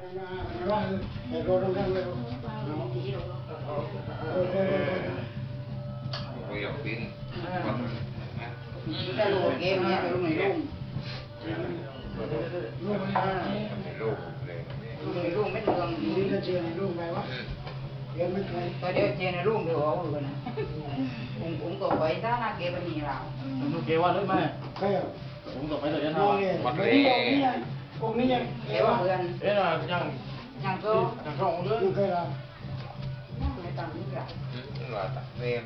ไุยปหนึกเกมเูกในลูกลูกใูกไม่ต้งนอนเดี๋ยวเจนในรูกเดี๋ยวเอาเลยนะผมผมก็ไปถ้านาเกบันนี่เราลูเกว่าเลยไหมใช่ผมก็ไปแต่ยันทาวันนี้กลุมนี้ยังเอวเพื่อนเอ๊ะยังยังโตยังโตของเดือนไ่เคละไม่ต่างนี่หรออืมว่าแต่เนม